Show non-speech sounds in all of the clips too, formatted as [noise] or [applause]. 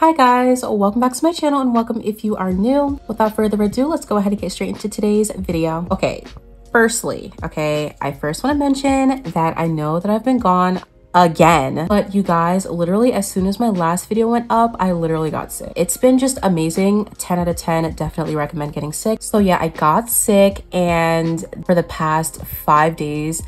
Hi guys, welcome back to my channel and welcome if you are new. Without further ado, let's go ahead and get straight into today's video. Okay, firstly, okay, I first want to mention that I know that I've been gone again but you guys literally as soon as my last video went up i literally got sick it's been just amazing 10 out of 10 definitely recommend getting sick so yeah i got sick and for the past five days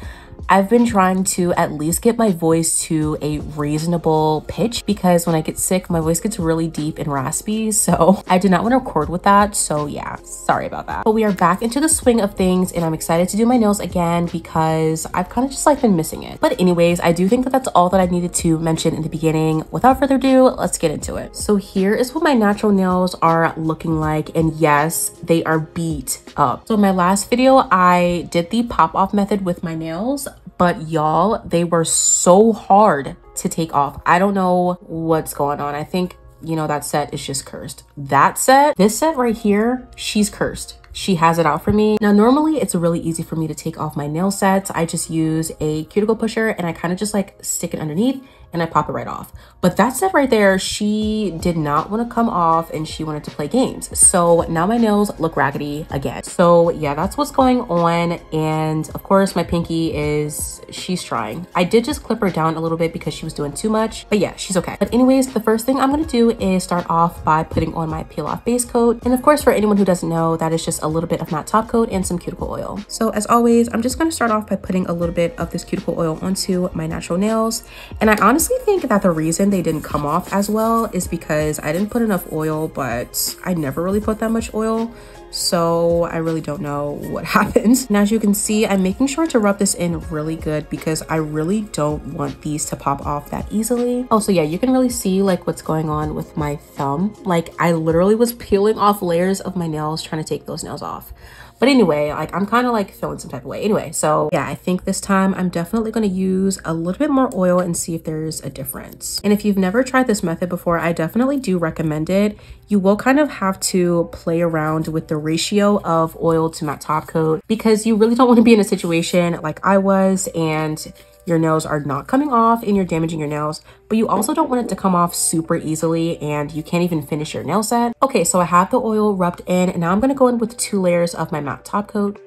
I've been trying to at least get my voice to a reasonable pitch because when I get sick, my voice gets really deep and raspy. So [laughs] I did not want to record with that. So yeah, sorry about that. But we are back into the swing of things and I'm excited to do my nails again because I've kind of just like been missing it. But anyways, I do think that that's all that I needed to mention in the beginning. Without further ado, let's get into it. So here is what my natural nails are looking like. And yes, they are beat up. So in my last video, I did the pop off method with my nails but y'all, they were so hard to take off. I don't know what's going on. I think, you know, that set is just cursed. That set, this set right here, she's cursed she has it out for me. Now, normally it's really easy for me to take off my nail sets. I just use a cuticle pusher and I kind of just like stick it underneath and I pop it right off. But that said right there, she did not want to come off and she wanted to play games. So now my nails look raggedy again. So yeah, that's what's going on. And of course my pinky is, she's trying. I did just clip her down a little bit because she was doing too much, but yeah, she's okay. But anyways, the first thing I'm going to do is start off by putting on my peel off base coat. And of course, for anyone who doesn't know, that is just a little bit of matte top coat and some cuticle oil. So as always, I'm just going to start off by putting a little bit of this cuticle oil onto my natural nails. And I honestly honestly think that the reason they didn't come off as well is because I didn't put enough oil, but I never really put that much oil. So I really don't know what [laughs] happened. And as you can see, I'm making sure to rub this in really good because I really don't want these to pop off that easily. Oh, also, yeah, you can really see like what's going on with my thumb. Like I literally was peeling off layers of my nails trying to take those nails off. But anyway, like I'm kind of like feeling some type of way. Anyway, so yeah, I think this time I'm definitely going to use a little bit more oil and see if there's a difference. And if you've never tried this method before, I definitely do recommend it. You will kind of have to play around with the ratio of oil to matte top coat because you really don't want to be in a situation like I was and your nails are not coming off and you're damaging your nails, but you also don't want it to come off super easily and you can't even finish your nail set. Okay, so I have the oil rubbed in and now I'm gonna go in with two layers of my matte top coat.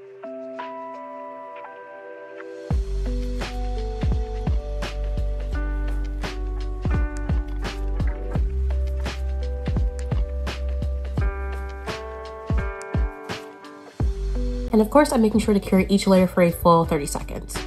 And of course, I'm making sure to cure each layer for a full 30 seconds.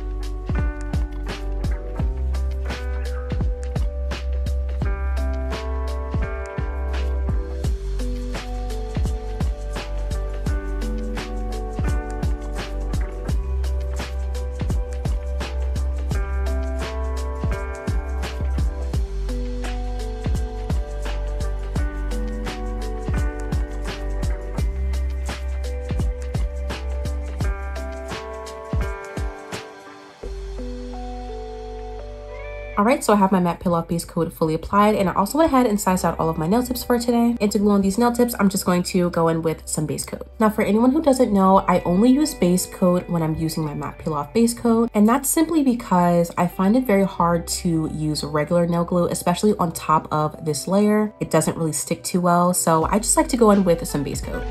Right, so I have my matte peel off base coat fully applied and I also went ahead and sized out all of my nail tips for today. And to glue on these nail tips, I'm just going to go in with some base coat. Now for anyone who doesn't know, I only use base coat when I'm using my matte peel off base coat. And that's simply because I find it very hard to use regular nail glue, especially on top of this layer. It doesn't really stick too well. So I just like to go in with some base coat.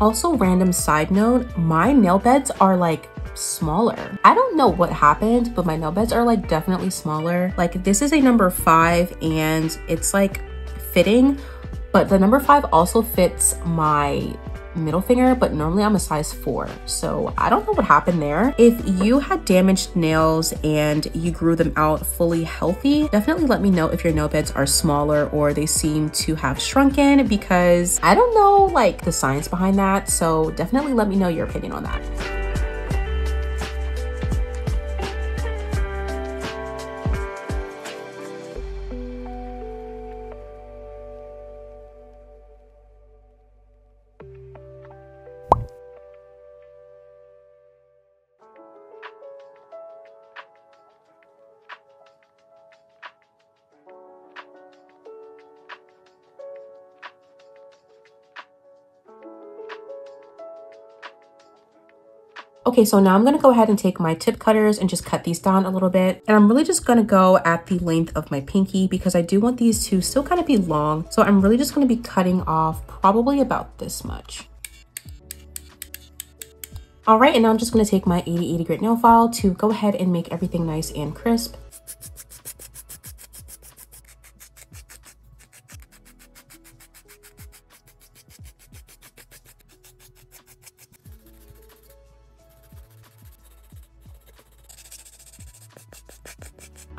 Also, random side note, my nail beds are like smaller. I don't know what happened, but my nail beds are like definitely smaller. Like this is a number five and it's like fitting, but the number five also fits my middle finger, but normally I'm a size four. So I don't know what happened there. If you had damaged nails and you grew them out fully healthy, definitely let me know if your nail beds are smaller or they seem to have shrunken because I don't know like the science behind that. So definitely let me know your opinion on that. Okay, so now I'm gonna go ahead and take my tip cutters and just cut these down a little bit. And I'm really just gonna go at the length of my pinky because I do want these to still kind of be long. So I'm really just gonna be cutting off probably about this much. All right, and now I'm just gonna take my 8080 grit nail file to go ahead and make everything nice and crisp.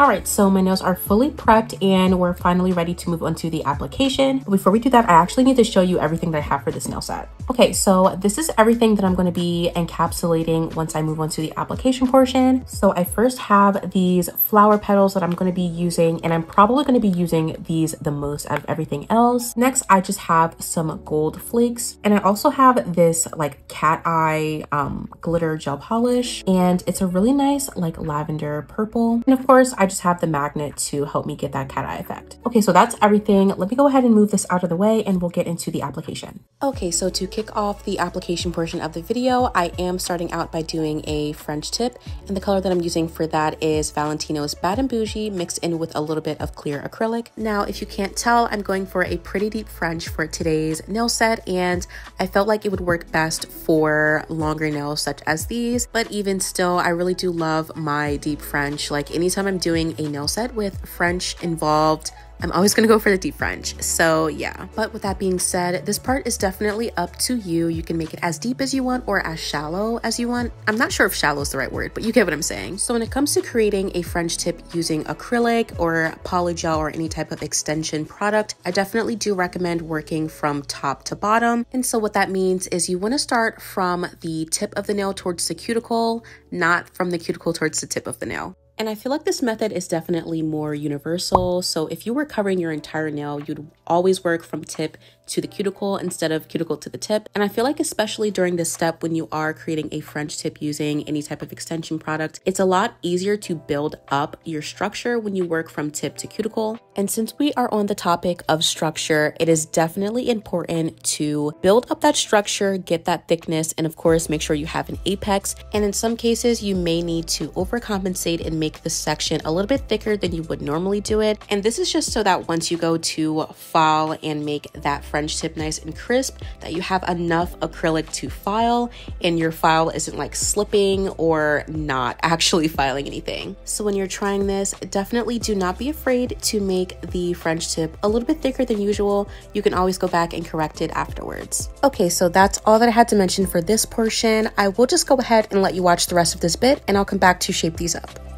All right, so my nails are fully prepped and we're finally ready to move on to the application. But Before we do that, I actually need to show you everything that I have for this nail set. Okay, so this is everything that I'm gonna be encapsulating once I move on to the application portion. So I first have these flower petals that I'm gonna be using and I'm probably gonna be using these the most out of everything else. Next, I just have some gold flakes and I also have this like cat eye um, glitter gel polish and it's a really nice like lavender purple. And of course, I I just have the magnet to help me get that cat eye effect. Okay, so that's everything. Let me go ahead and move this out of the way and we'll get into the application. Okay, so to kick off the application portion of the video, I am starting out by doing a French tip and the color that I'm using for that is Valentino's Bad and Boujee mixed in with a little bit of clear acrylic. Now, if you can't tell, I'm going for a pretty deep French for today's nail set and I felt like it would work best for longer nails such as these, but even still, I really do love my deep French. Like anytime I'm doing a nail set with French involved, I'm always gonna go for the deep French. So yeah, but with that being said, this part is definitely up to you. You can make it as deep as you want or as shallow as you want. I'm not sure if shallow is the right word, but you get what I'm saying. So when it comes to creating a French tip using acrylic or polygel or any type of extension product, I definitely do recommend working from top to bottom. And so what that means is you wanna start from the tip of the nail towards the cuticle, not from the cuticle towards the tip of the nail. And I feel like this method is definitely more universal. So if you were covering your entire nail, you'd always work from tip to the cuticle instead of cuticle to the tip. And I feel like especially during this step when you are creating a French tip using any type of extension product, it's a lot easier to build up your structure when you work from tip to cuticle. And since we are on the topic of structure, it is definitely important to build up that structure, get that thickness, and of course, make sure you have an apex. And in some cases, you may need to overcompensate and make the section a little bit thicker than you would normally do it. And this is just so that once you go to file and make that French tip nice and crisp, that you have enough acrylic to file and your file isn't like slipping or not actually [laughs] filing anything. So when you're trying this, definitely do not be afraid to make the French tip a little bit thicker than usual. You can always go back and correct it afterwards. Okay, so that's all that I had to mention for this portion. I will just go ahead and let you watch the rest of this bit and I'll come back to shape these up.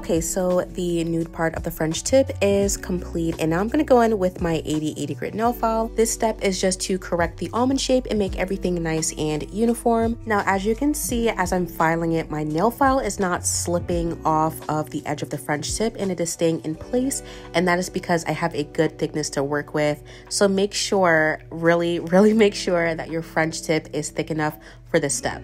Okay, so the nude part of the French tip is complete and now I'm to go in with my 80-80 grit nail file. This step is just to correct the almond shape and make everything nice and uniform. Now as you can see as I'm filing it, my nail file is not slipping off of the edge of the French tip and it is staying in place and that is because I have a good thickness to work with. So make sure, really, [laughs] really make sure that your French tip is thick enough for this step.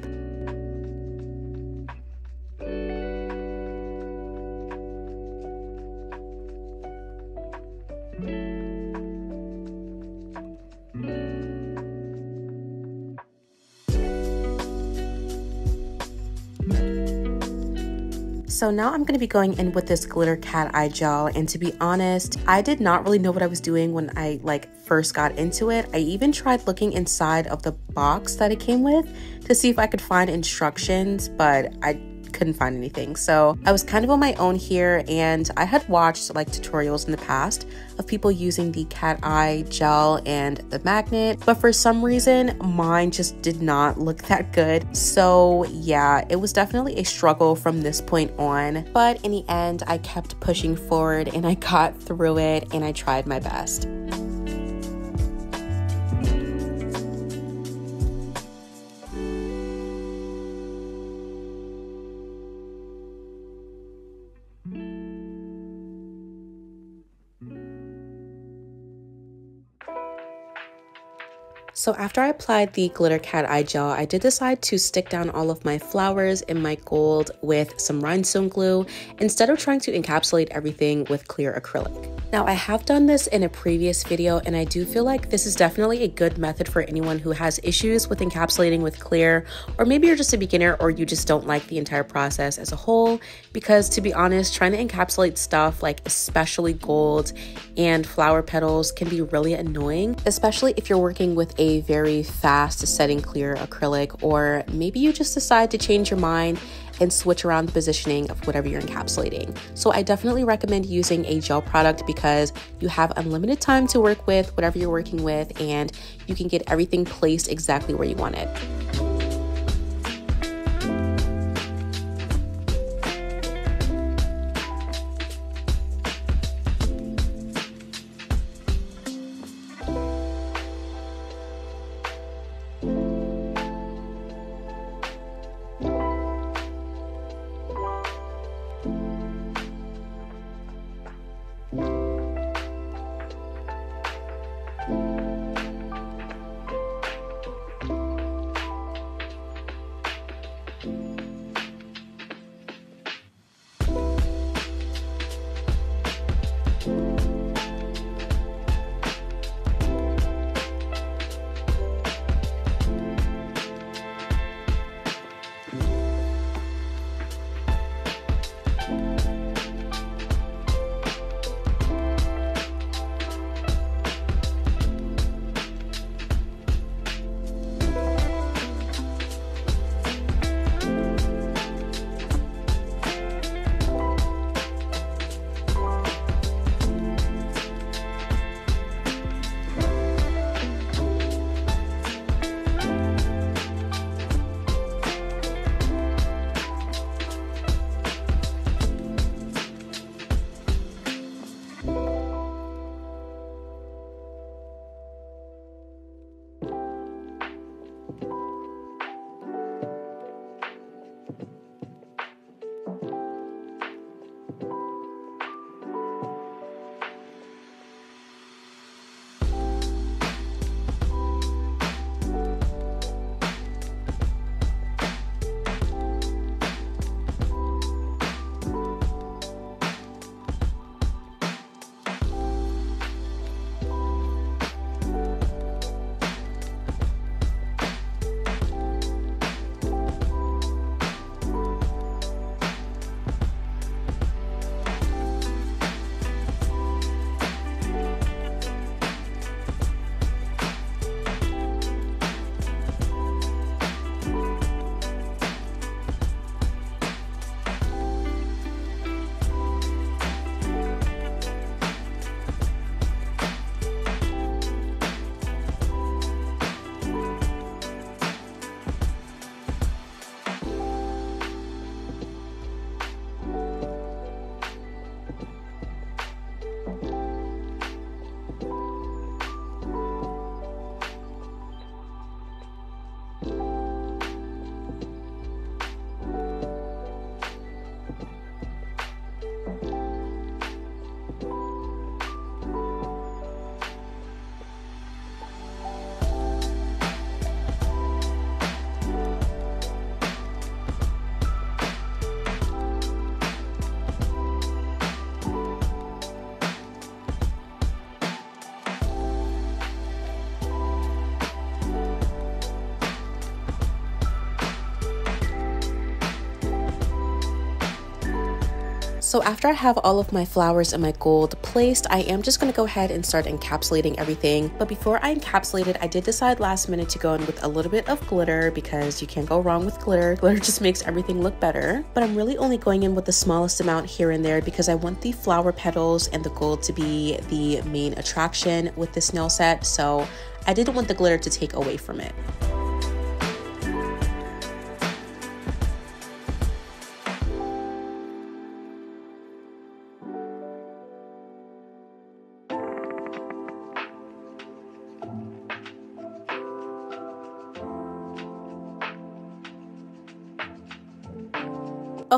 So now I'm going to be going in with this glitter cat eye gel and to be honest, I did not really know what I was doing when I like first got into it. I even tried looking inside of the box that it came with to see if I could find instructions, but I couldn't find anything. So I was kind of on my own here and I had watched like tutorials in the past of people using the cat eye gel and the magnet, but for some reason mine just did not look that good. So yeah, it was definitely a struggle from this point on, but in the end I kept pushing forward and I got through it and I tried my best. So after I applied the Glitter Cat Eye Gel, I did decide to stick down all of my flowers in my gold with some rhinestone glue instead of trying to encapsulate everything with clear acrylic. Now, I have done this in a previous video, and I do feel like this is definitely a good method for anyone who has issues with encapsulating with clear, or maybe you're just a beginner or you just don't like the entire process as a whole. Because to be honest, trying to encapsulate stuff like especially gold and flower petals can be really annoying, especially if you're working with a very fast setting clear acrylic, or maybe you just decide to change your mind and switch around the positioning of whatever you're encapsulating. So I definitely recommend using a gel product because you have unlimited time to work with whatever you're working with and you can get everything placed exactly where you want it. So after I have all of my flowers and my gold placed, I am just going to go ahead and start encapsulating everything. But before I encapsulated, I did decide last minute to go in with a little bit of glitter because you can't go wrong with glitter. Glitter just makes everything look better. But I'm really only going in with the smallest amount here and there because I want the flower petals and the gold to be the main attraction with this nail set. So I didn't want the glitter to take away from it.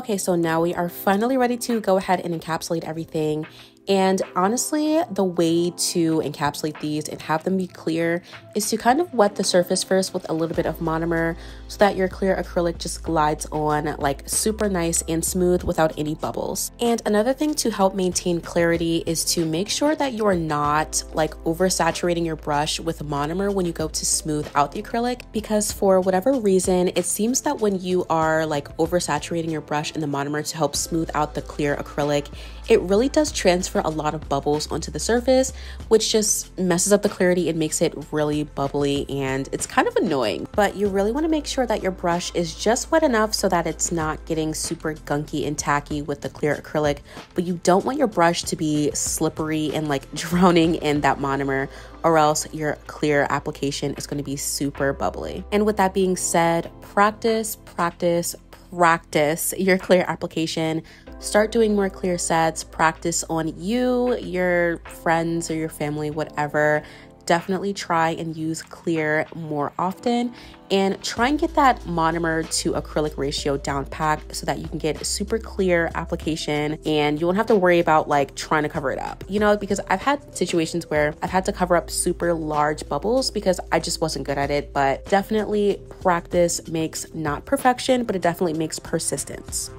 Okay, so now we are finally ready to go ahead and encapsulate everything. And honestly, the way to encapsulate these and have them be clear is to kind of wet the surface first with a little bit of monomer so that your clear acrylic just glides on like super nice and smooth without any bubbles. And another thing to help maintain clarity is to make sure that you are not like oversaturating your brush with monomer when you go to smooth out the acrylic because for whatever reason, it seems that when you are like oversaturating your brush in the monomer to help smooth out the clear acrylic, it really does transfer a lot of bubbles onto the surface, which just messes up the clarity and makes it really bubbly and it's kind of annoying. But you really want to make sure that your brush is just wet enough so that it's not getting super gunky and tacky with the clear acrylic, but you don't want your brush to be slippery and like [laughs] drowning in that monomer or else your clear application is going to be super bubbly. And with that being said, practice, practice, practice your clear application start doing more clear sets, practice on you, your friends, or your family, whatever. Definitely try and use clear more often and try and get that monomer to acrylic ratio down pat so that you can get a super clear application and you won't have to worry about like trying to cover it up. You know, because I've had situations where I've had to cover up super large bubbles because I just wasn't good at it, but definitely practice makes not perfection, but it definitely makes persistence.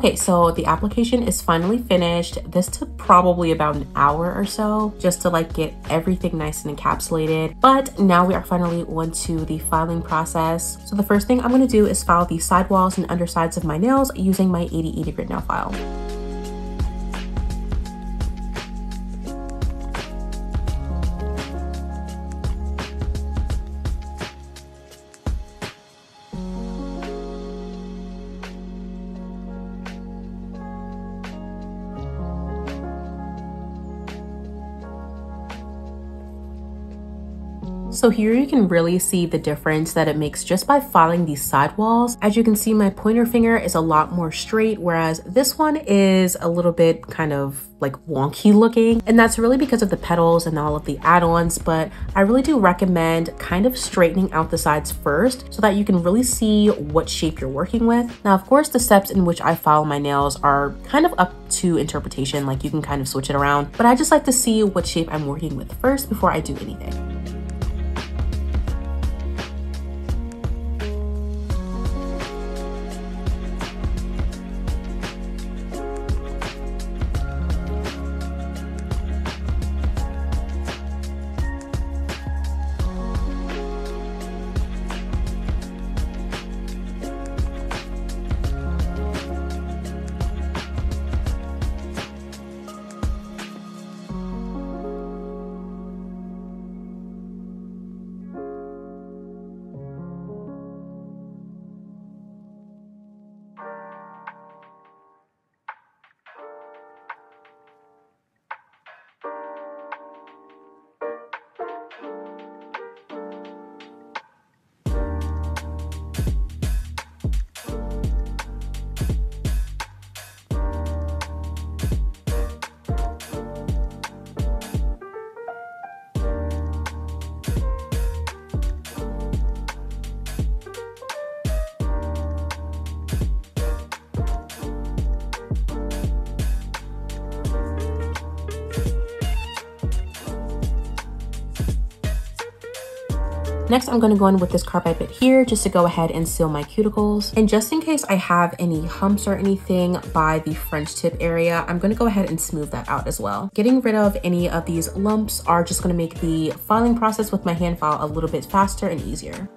Okay, so the application is finally finished. This took probably about an hour or so just to like get everything nice and encapsulated. But now we are finally on to the filing process. So the first thing I'm gonna do is file the sidewalls and undersides of my nails using my 8080 grit nail file. So here you can really see the difference that it makes just by filing these sidewalls. As you can see, my pointer finger is a lot more straight, whereas this one is a little bit kind of like wonky looking. And that's really because of the petals and all of the add-ons, but I really do recommend kind of straightening out the sides first so that you can really see what shape you're working with. Now, of course, the steps in which I file my nails are kind of up to interpretation, like you can kind of switch it around, but I just like to see what shape I'm working with first before I do anything. Next, I'm to go in with this carbide bit here just to go ahead and seal my cuticles. And just in case I have any humps or anything by the French tip area, I'm to go ahead and smooth that out as well. Getting rid of any of these lumps are just to make the filing process with my hand file a little bit faster and easier.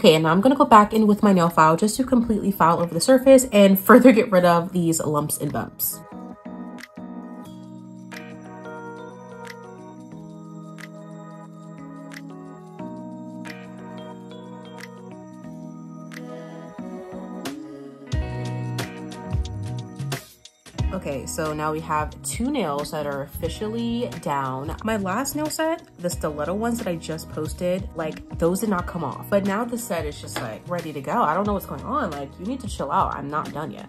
Okay, and now I'm gonna go back in with my nail file just to completely file over the surface and [laughs] further get rid of these lumps and bumps. Okay, so now we have two nails that are officially down. My last nail set, the stiletto ones that I just posted, like those did not come off. But now the set is just like ready to go. I don't know what's going on. Like you need to chill out. I'm not done yet.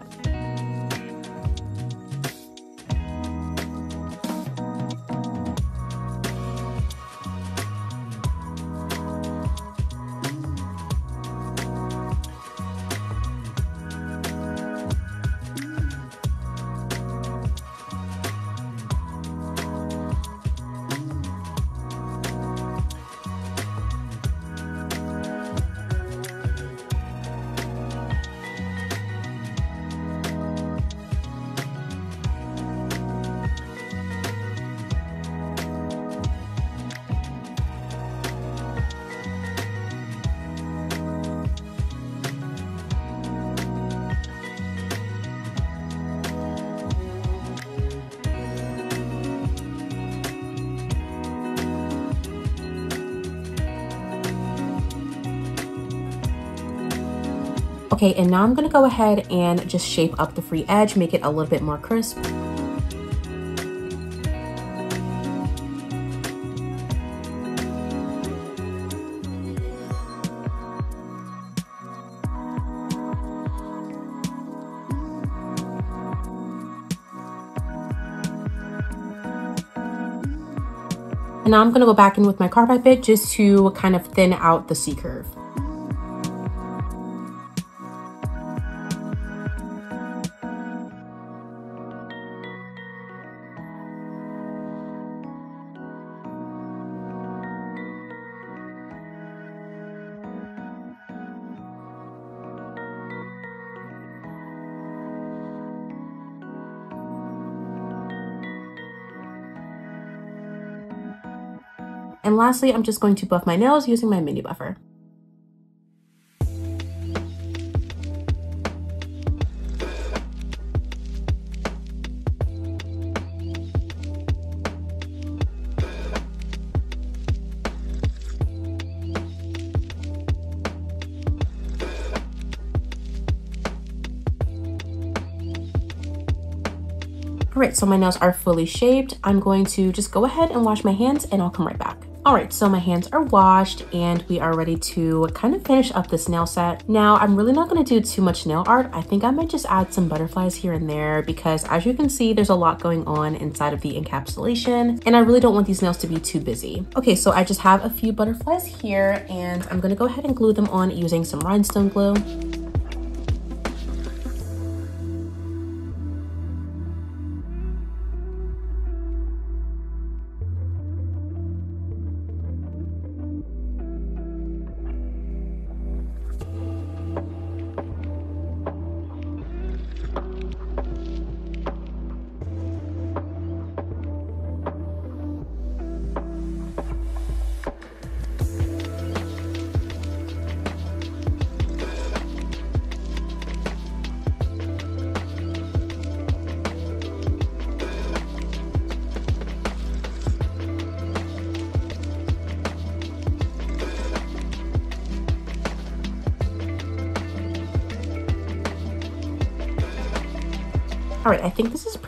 Okay, and now I'm gonna go ahead and just shape up the free edge, make it a little bit more crisp. And now I'm gonna go back in with my carbide bit just to kind of thin out the C-curve. And lastly, I'm just going to buff my nails using my mini buffer. All right, so my nails are fully shaped. I'm going to just go ahead and wash my hands and I'll come right back. All right, so my hands are washed and we are ready to kind of finish up this nail set. Now, I'm really not gonna do too much nail art. I think I might just add some butterflies here and there because as you can see, there's a lot going on inside of the encapsulation and I really don't want these nails to be too busy. Okay, so I just have a few butterflies here and I'm gonna go ahead and glue them on using some rhinestone glue.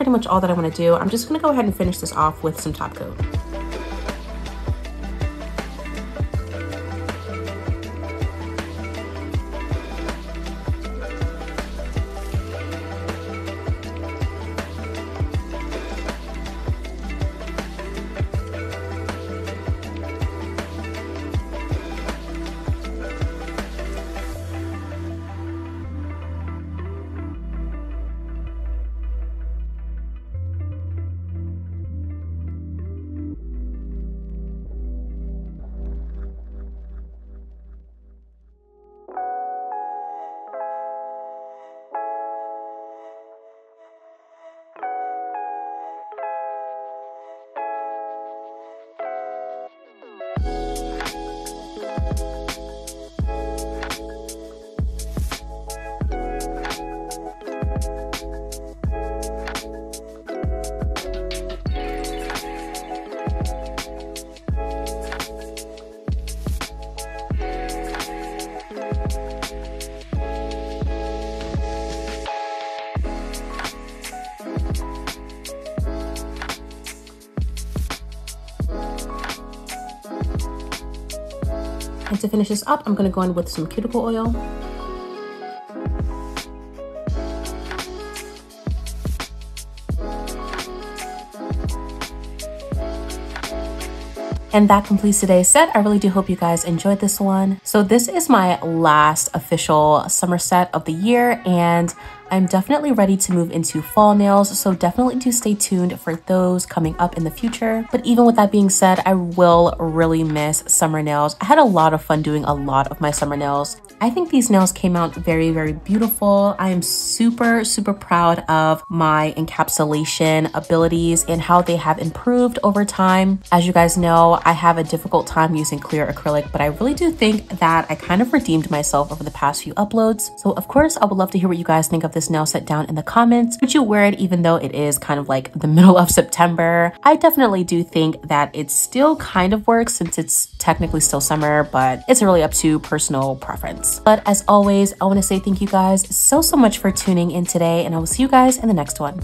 Pretty much all that I wanna do. I'm just gonna go ahead and finish this off with some top coat. To finish this up, I'm gonna go in with some cuticle oil. And that completes today's set. I really do hope you guys enjoyed this one. So this is my last official summer set of the year and I'm definitely ready to move into fall nails, so definitely do stay tuned for those coming up in the future. But even with that being said, I will really miss summer nails. I had a lot of fun doing a lot of my summer nails. I think these nails came out very, very beautiful. I am super, super proud of my encapsulation abilities and how they have improved over time. As you guys know, I have a difficult time using clear acrylic, but I really do think that I kind of redeemed myself over the past few uploads. So of course, I would love to hear what you guys think of this nail set down in the comments. Would you wear it even though it is kind of like the [laughs] middle of September? I definitely do think that it still kind of works since it's technically still summer, but it's really up to personal preference. But as always, I want to say thank you guys so, so much for tuning in today, and I will see you guys in the next one.